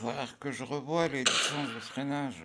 falloir que je revoie les distances de freinage.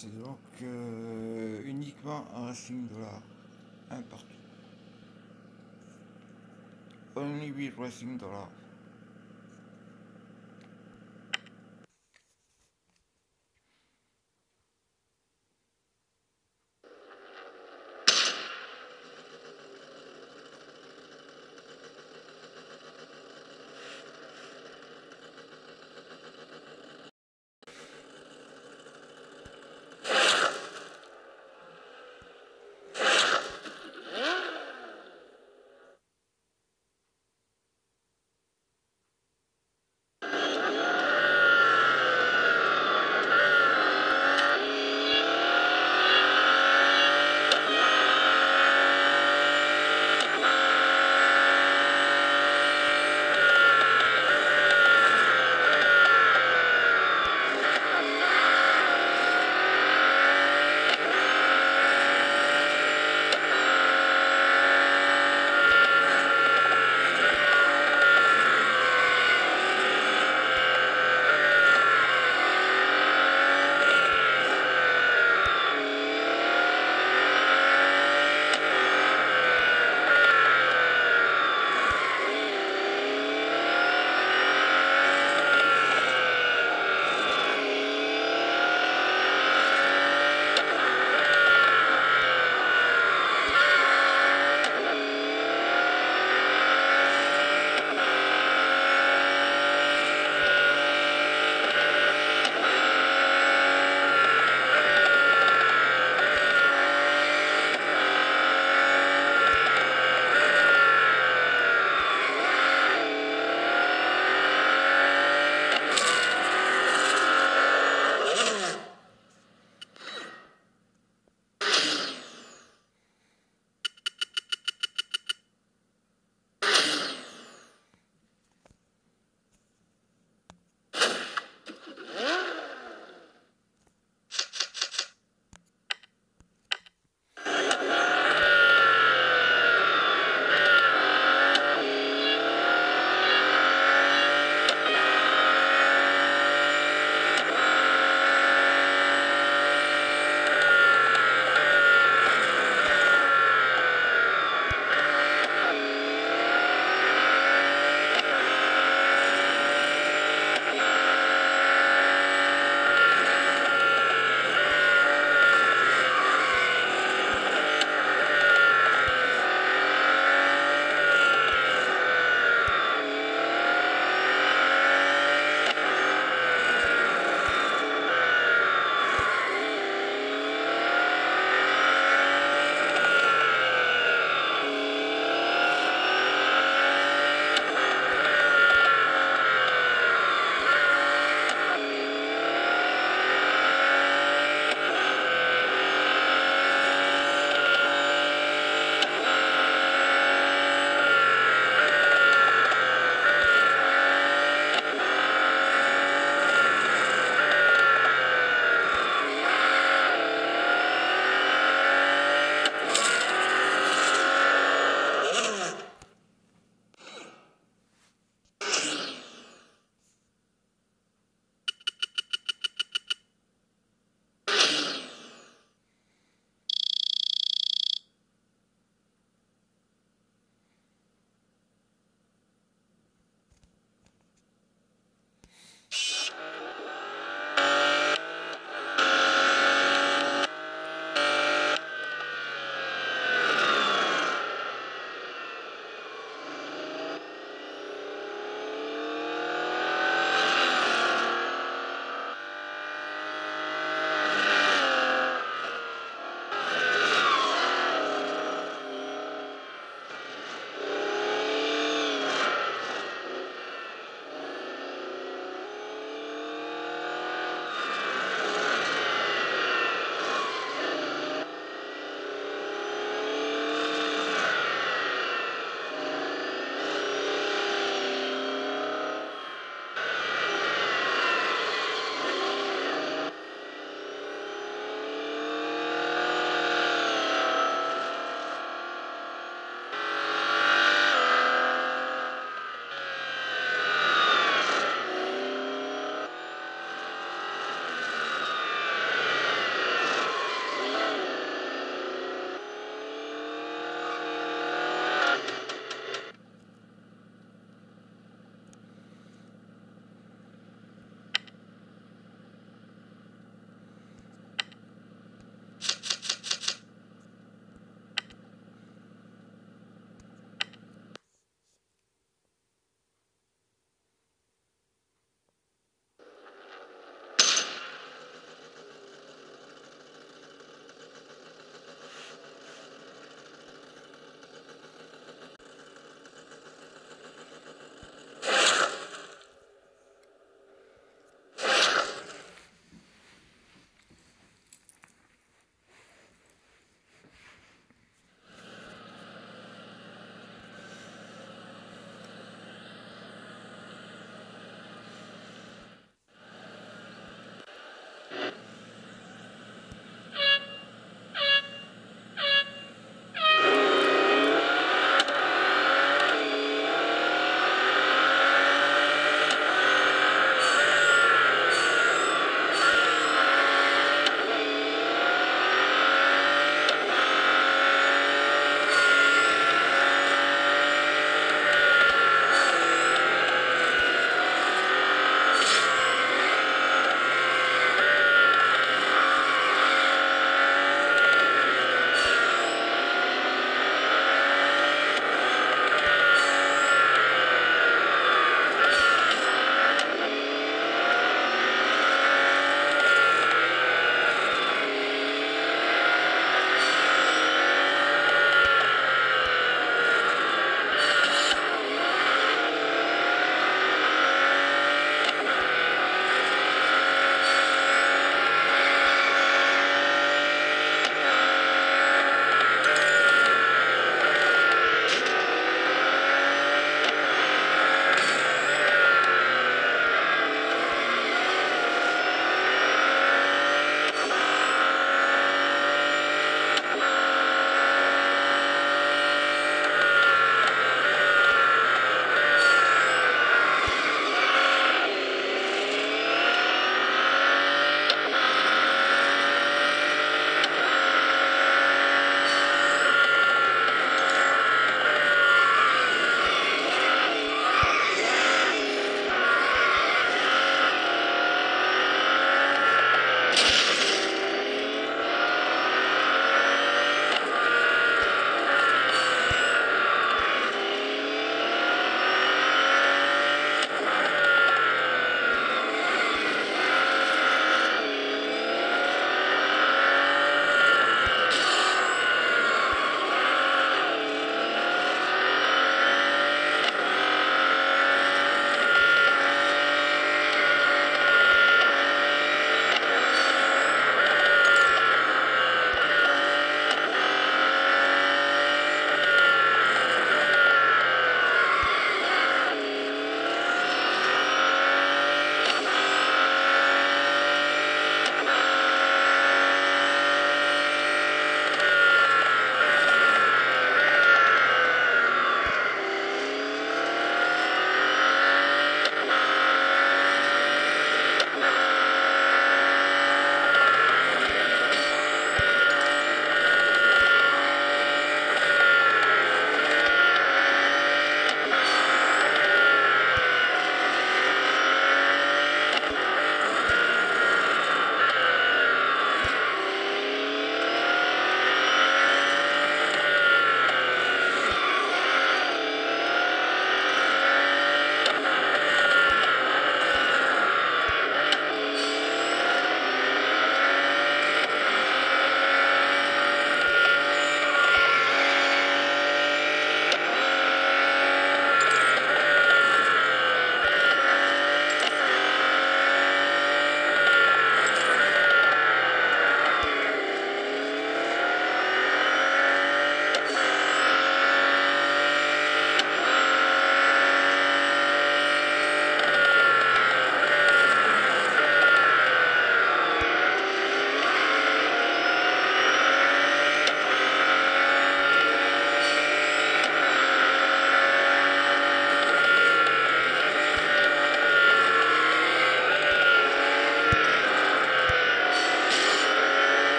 C'est donc euh, uniquement un racing dollar. Un partout. Only with racing dollar.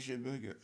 şey böyle.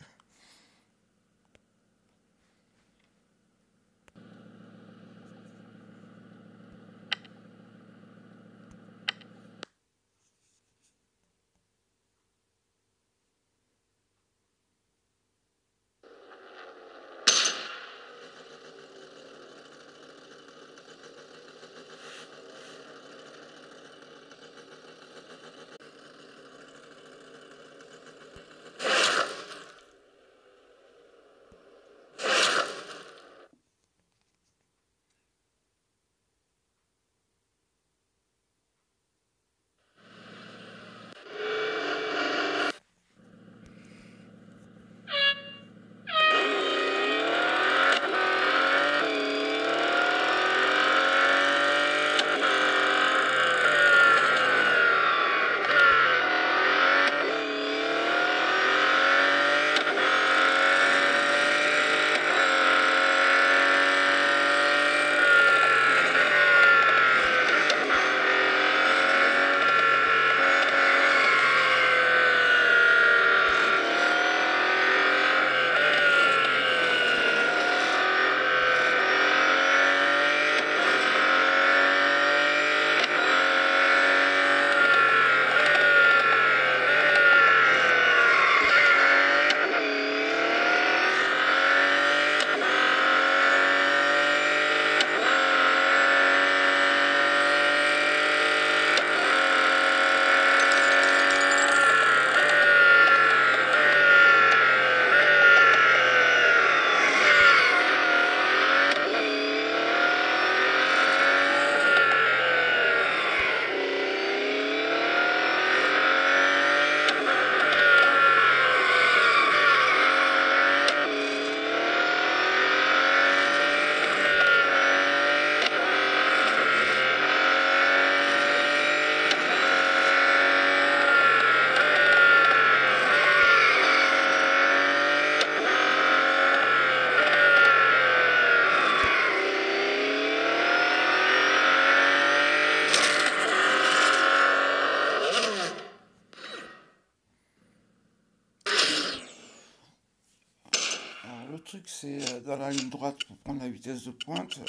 Dans la ligne droite, pour prendre la vitesse de pointe,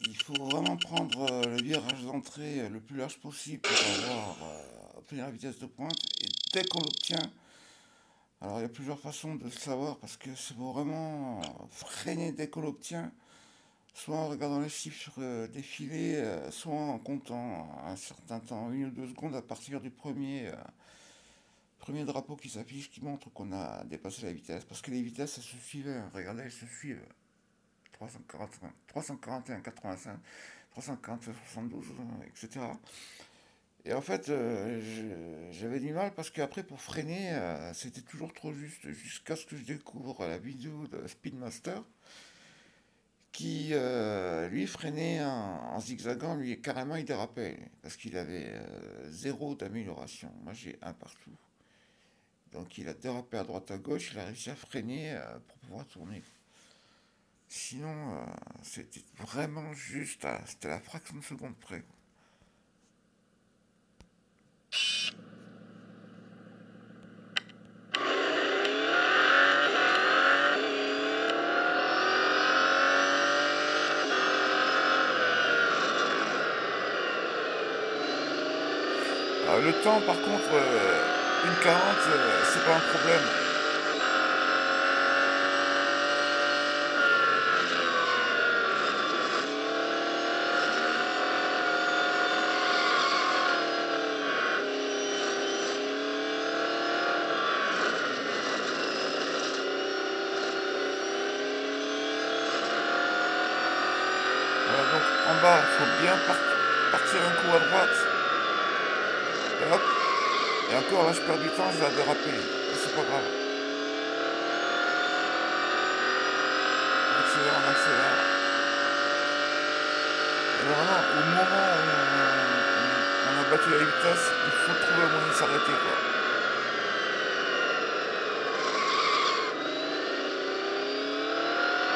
il faut vraiment prendre euh, le virage d'entrée euh, le plus large possible pour avoir, obtenir la vitesse de pointe. Et dès qu'on l'obtient, alors il y a plusieurs façons de le savoir, parce que c'est vraiment freiner dès qu'on l'obtient, soit en regardant les chiffres défiler, soit en comptant un certain temps, une ou deux secondes à partir du premier premier drapeau qui s'affiche qui montre qu'on a dépassé la vitesse. Parce que les vitesses, elles se suivaient. Hein. Regardez, elles se suivent. 341, 341 85, 341, 72, etc. Et en fait, euh, j'avais du mal parce qu'après, pour freiner, euh, c'était toujours trop juste. Jusqu'à ce que je découvre la vidéo de Speedmaster qui, euh, lui, freinait en, zigzagant. Lui, carrément, il dérapait parce qu'il avait zéro d'amélioration. Moi, j'ai un partout. Donc il a dérapé à droite à gauche, il a réussi à freiner pour pouvoir tourner. Sinon, euh, c'était vraiment juste, c'était la fraction de seconde près. le temps, par contre, euh, une 40, euh, c'est pas un problème. Voilà, donc en bas, il faut bien partir un coup à droite. Et hop, et encore, je perds du temps, je vais déraper. C'est pas grave. Accélère, accélère. Vraiment, au moment où on, a battu la vitesse, il faut trouver un moyen de s'arrêter, quoi.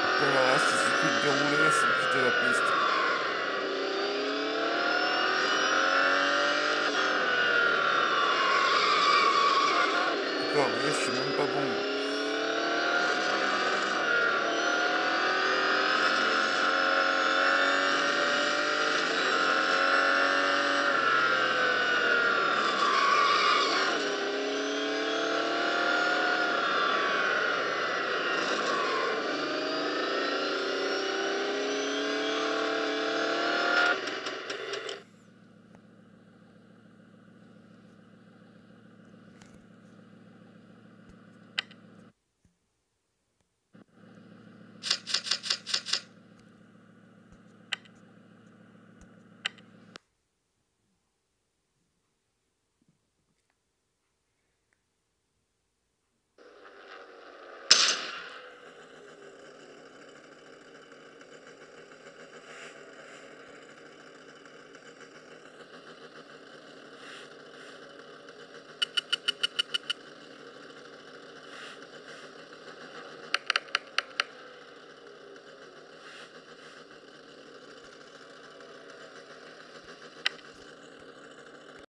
Après, le reste, il suffit de dérouler, c'est quitter la piste. je suis même pas bon.